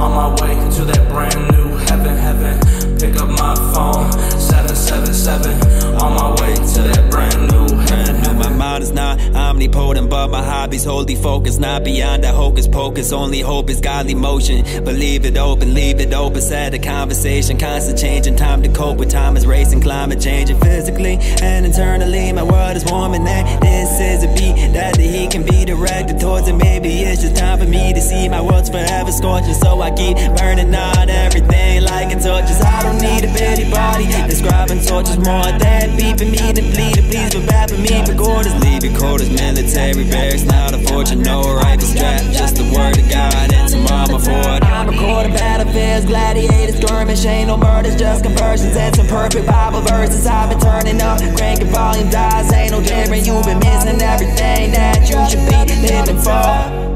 On my way to that brand new heaven, heaven. Pick up my phone, 777. On my way to that brand new heaven. My mind is not omnipotent, but my hobbies wholly focused. Not beyond that hocus pocus. Only hope is godly motion. Believe it open, leave it open. Set a conversation, constant changing. Time to cope with time is racing, climate changing physically and internally. My world is warming, and this is a beat that the heat can be directed towards, and maybe it's just me to see my world's forever scorching. So I keep burning on everything like it torches. I don't need a pity body, describing torches more than beeping me than bleeding. Please, but bad for me, for quarters, leave it quarters, military barracks, not a fortune, no rifle strap, just the word of God and some armor for it. I'm recording battlefields, gladiators, skirmish, ain't no murders, just conversions and some perfect Bible verses. I've been turning up, cranking volume dies, ain't no different. You've been missing everything that you should be living for.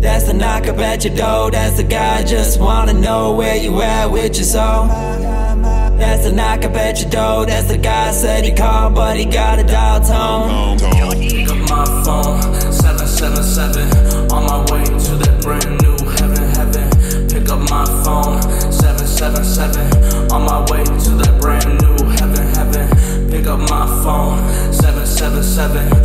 That's the knock up at your door. That's the guy just wanna know where you at with your soul. That's the knock up at your door. That's the guy said he called, but he got a dial tone. Got my phone, 777, on my way to that brand new heaven, heaven. Pick up my phone, 777, on my way to that brand new heaven, heaven. Pick up my phone, 777.